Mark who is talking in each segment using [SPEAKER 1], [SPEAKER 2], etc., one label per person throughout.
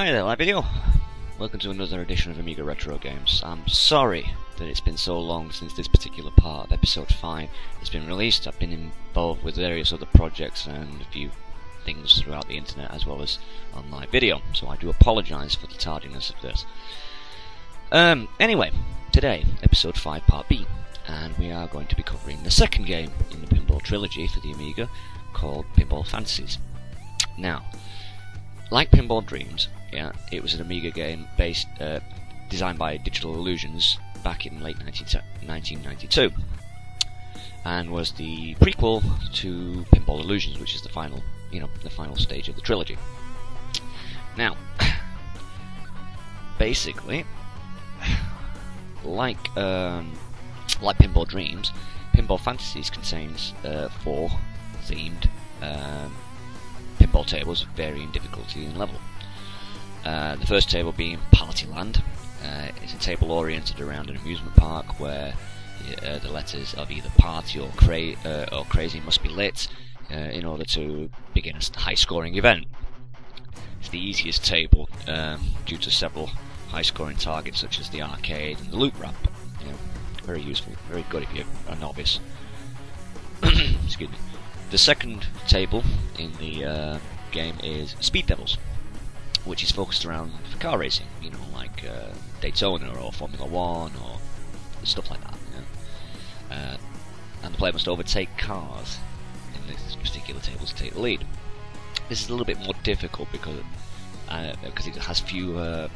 [SPEAKER 1] Hi there, video. Welcome to another edition of Amiga Retro Games. I'm sorry that it's been so long since this particular part of episode 5 has been released. I've been involved with various other projects and a few things throughout the internet as well as on live video, so I do apologise for the tardiness of this. Um, anyway, today, episode 5 part B, and we are going to be covering the second game in the Pinball trilogy for the Amiga called Pinball Fantasies. Now, like Pinball Dreams, yeah, it was an Amiga game based, uh, designed by Digital Illusions back in late 19, 1992, and was the prequel to Pinball Illusions, which is the final, you know, the final stage of the trilogy. Now, basically, like um, like Pinball Dreams, Pinball Fantasies contains uh, four themed um, pinball tables of varying difficulty and level. Uh, the first table being Partyland. Uh, it's a table oriented around an amusement park where uh, the letters of either party or, cra- uh, or crazy must be lit uh, in order to begin a high scoring event. It's the easiest table um, due to several high scoring targets such as the arcade and the loop ramp. You know, very useful, very good if you're a novice. Excuse me. The second table in the uh, game is Speed Devils, which is focused around car racing, you know, like uh, Daytona or Formula One or stuff like that. You know? uh, and the player must overtake cars in this particular table to take the lead. This is a little bit more difficult because uh, because it has fewer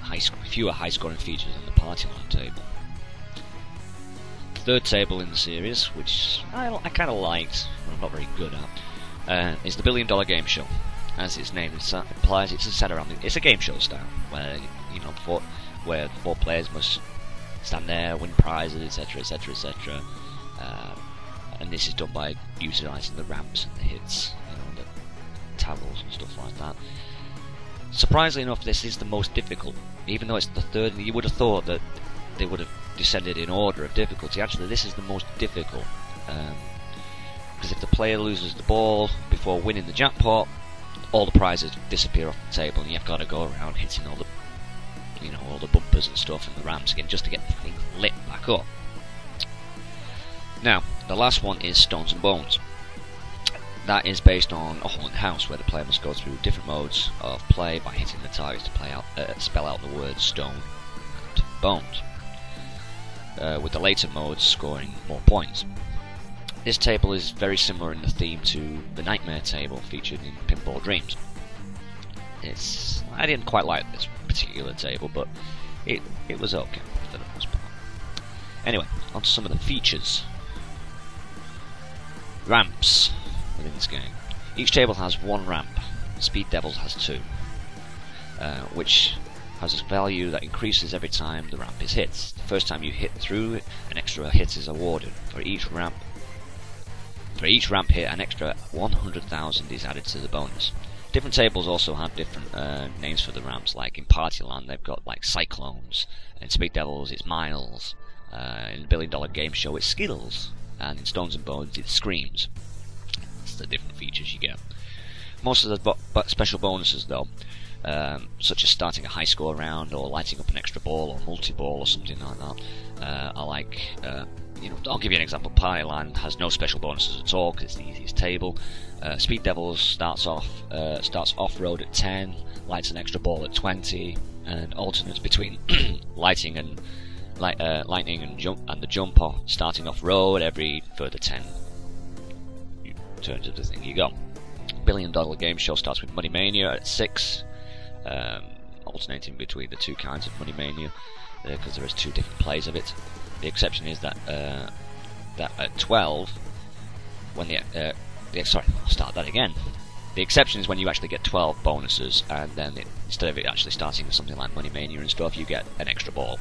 [SPEAKER 1] high fewer high scoring features than the Partyland table third table in the series, which I, I kind of liked, but I'm not very good at, uh, is the Billion Dollar Game Show. As its name implies, it's a set around it's a game show style where you know four, where four players must stand there, win prizes, etc., etc., etc. And this is done by utilising the ramps and the hits, you know, the towels and stuff like that. Surprisingly enough, this is the most difficult, even though it's the third. You would have thought that they would have descended in order of difficulty. Actually, this is the most difficult. Because um, if the player loses the ball before winning the jackpot, all the prizes disappear off the table, and you've got to go around hitting all the, you know, all the bumpers and stuff and the ramps again just to get the thing lit back up. Now, the last one is Stones and Bones. That is based on a haunted house where the player must go through different modes of play by hitting the targets to play out, uh, spell out the words stone and bones uh, with the later modes scoring more points. This table is very similar in the theme to the Nightmare table featured in Pinball Dreams. It's I didn't quite like this particular table, but it it was okay for the most part. Anyway, on to some of the features. Ramps within this game. Each table has one ramp. Speed Devils has two, uh, which has a value that increases every time the ramp is hit. The first time you hit through, an extra hit is awarded. For each ramp, for each ramp hit, an extra 100,000 is added to the bonus. Different tables also have different uh, names for the ramps. Like in Partyland, they've got like Cyclones. In Speed Devils, it's Miles. Uh, in Billion Dollar Game Show, it's Skittles. And in Stones and Bones, it's Screams. That's the different features you get. Most of the bo special bonuses, though, um, such as starting a high score round or lighting up an extra ball or multi-ball or something like that. Uh, I like, uh, you know, I'll give you an example. Partyland has no special bonuses at all because it's the easiest table. Uh, Speed Devils starts off uh, starts off road at 10, lights an extra ball at 20, and alternates between lighting and light, uh, lightning and jump and the jumper starting off road every further 10 turns of the thing you go. Billion Dollar Game Show starts with Money Mania at 6, um, alternating between the two kinds of Money Mania because uh, there is two different plays of it. The exception is that uh, that at 12, when the, uh, the sorry, I'll start that again. The exception is when you actually get 12 bonuses, and then it, instead of it actually starting with something like Money Mania and stuff, you get an extra ball.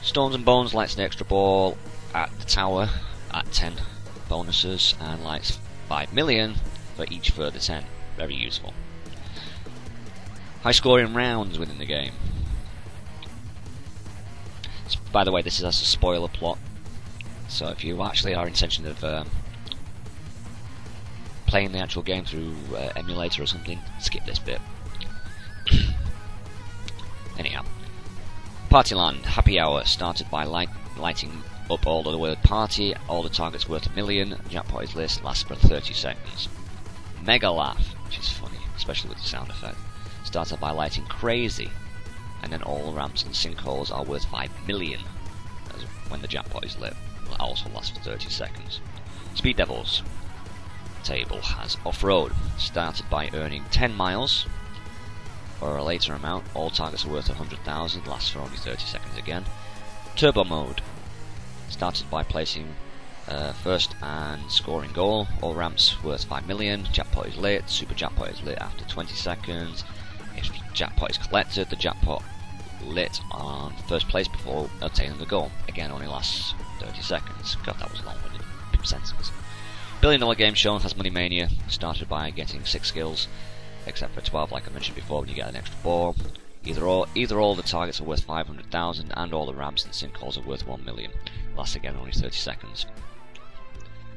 [SPEAKER 1] Stones and Bones lights an extra ball at the tower at 10 bonuses, and lights 5 million for each further 10. Very useful. High scoring rounds within the game. By the way, this is as a spoiler plot, so if you actually are intention of um, playing the actual game through uh, emulator or something, skip this bit. Anyhow, Partyland Happy Hour started by light, lighting up all the word party, all the targets worth a million, jackpot is list lasts for 30 seconds. Mega Laugh, which is funny, especially with the sound effect, started by lighting crazy, and then all ramps and sinkholes are worth 5 million when the jackpot is lit. That also lasts for 30 seconds. Speed Devils table has off-road, started by earning 10 miles, or a later amount, all targets are worth 100,000, lasts for only 30 seconds again. Turbo mode, started by placing uh, first and scoring goal, all ramps worth 5 million, jackpot is lit, super jackpot is lit after 20 seconds, jackpot is collected, the jackpot lit on first place before obtaining the goal. Again, only lasts 30 seconds. God, that was long-winded sentence. Billion dollar game shown has Money Mania, started by getting 6 skills, except for 12 like I mentioned before when you get an extra ball. Either all, either all the targets are worth 500,000 and all the ramps and sinkholes are worth 1 million. Lasts again only 30 seconds.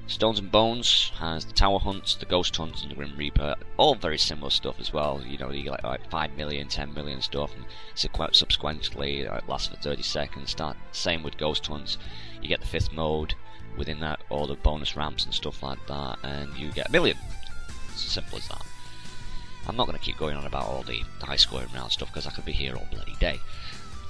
[SPEAKER 1] Stones and Bones has the Tower Hunts, the Ghost Hunts, and the Grim Reaper. All very similar stuff as well. You know, you get like, like 5 million, 10 million stuff, and subsequently it lasts for 30 seconds. Start Same with Ghost Hunts. You get the fifth mode within that, all the bonus ramps and stuff like that, and you get a million. It's as simple as that. I'm not going to keep going on about all the high scoring round stuff because I could be here all bloody day.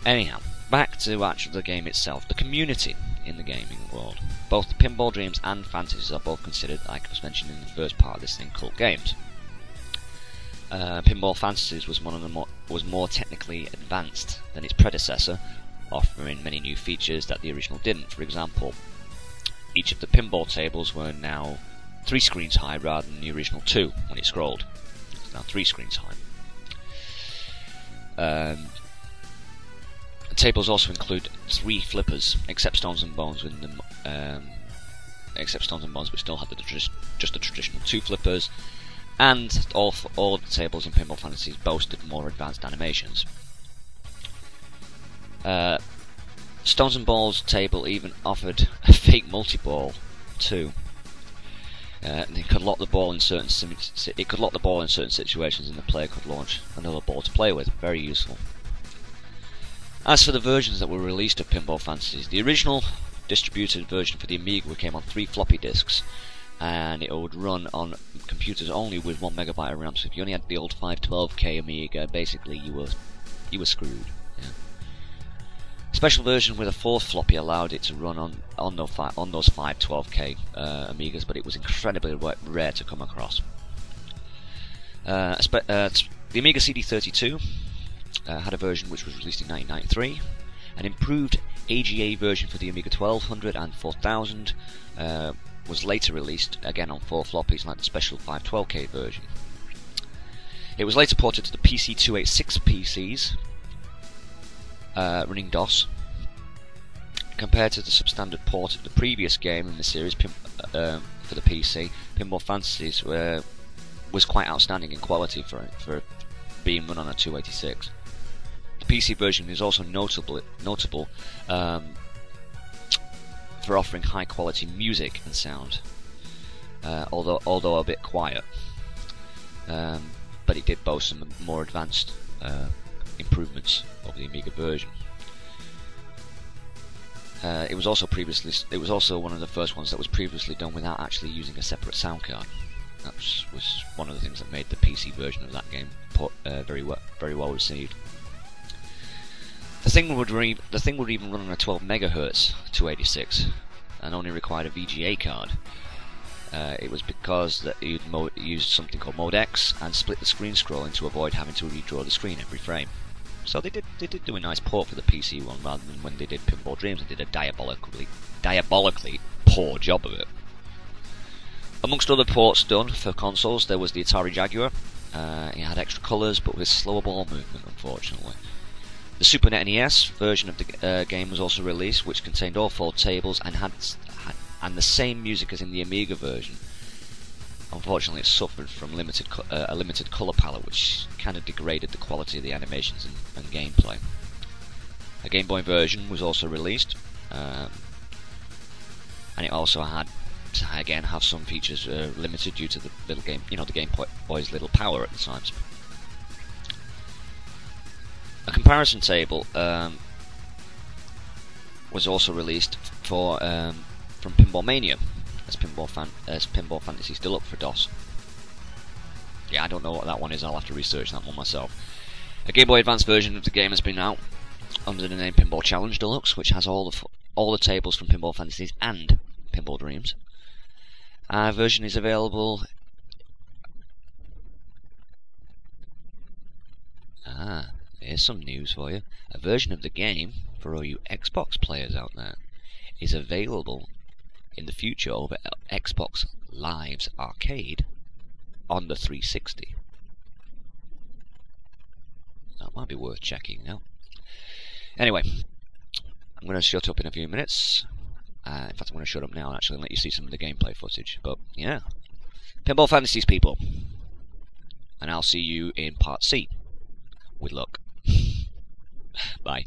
[SPEAKER 1] Anyhow, back to actually the game itself. The community in the gaming world. Both the Pinball Dreams and Fantasies are both considered, like I was mentioned in the first part of this thing, cult games. Uh, Pinball Fantasies was one of the more was more technically advanced than its predecessor, offering many new features that the original didn't. For example, each of the pinball tables were now three screens high rather than the original two when it scrolled. It's now three screens high. Um, tables also include three flippers, except Stones and Bones, with them, um, except Stones and Bones, but still had the just the traditional two flippers, and all all of the tables in Pinball Fantasies boasted more advanced animations. Uh, Stones and Balls table even offered a fake multi-ball too. Uh, it could lock the ball in certain it could lock the ball in certain situations, and the player could launch another ball to play with. Very useful. As for the versions that were released of Pinball Fantasies, the original distributed version for the Amiga came on three floppy disks, and it would run on computers only with one megabyte of RAM. So if you only had the old 512k Amiga, basically you were you were screwed. Yeah. Special version with a fourth floppy allowed it to run on on, those, on those 512k uh, Amigas, but it was incredibly rare to come across. Uh, uh, the Amiga CD32 uh, had a version which was released in 1993. An improved AGA version for the Amiga 1200 and 4000 uh, was later released again on four floppies like the special 512K version. It was later ported to the PC286 PCs uh, running DOS. Compared to the substandard port of the previous game in the series uh, for the PC, Pinball Fantasies uh, was quite outstanding in quality for, for being run on a 286. The PC version is also notable, notable um, for offering high quality music and sound, uh, although although a bit quiet. Um, but it did boast some more advanced uh, improvements of the Amiga version. Uh, it was also previously it was also one of the first ones that was previously done without actually using a separate sound card. That was, was one of the things that made the PC version of that game uh, very well very well received. The thing would the thing would even run on a 12 megahertz 286 and only required a VGA card. Uh, it was because that you'd used something called Mode X and split the screen scrolling to avoid having to redraw the screen every frame. So they did they did do a nice port for the PC one rather than when they did Pinball Dreams and did a diabolically diabolically poor job of it. Amongst other ports done for consoles, there was the Atari Jaguar. Uh, it had extra colours, but with slower ball movement, unfortunately. The Super NES version of the uh, game was also released, which contained all four tables and had, had, and the same music as in the Amiga version. Unfortunately, it suffered from limited uh, a limited color palette, which kind of degraded the quality of the animations and, and gameplay. A Game Boy version was also released, um, and it also had to again have some features uh, limited due to the little game, you know, the Game Boy's little power at the time. Comparison table um, was also released for um, from Pinball Mania as Pinball Fan as Pinball Fantasies Deluxe for DOS. Yeah, I don't know what that one is. I'll have to research that one myself. A Game Boy Advance version of the game has been out under the name Pinball Challenge Deluxe, which has all the all the tables from Pinball Fantasies and Pinball Dreams. Our version is available. Here's some news for you. A version of the game for all you Xbox players out there is available in the future over Xbox Live's Arcade on the 360. That might be worth checking out. Anyway, I'm going to shut up in a few minutes. Uh, in fact, I'm going to shut up now and actually let you see some of the gameplay footage. But yeah, Pinball Fantasies, people. And I'll see you in part C. With luck. Bye.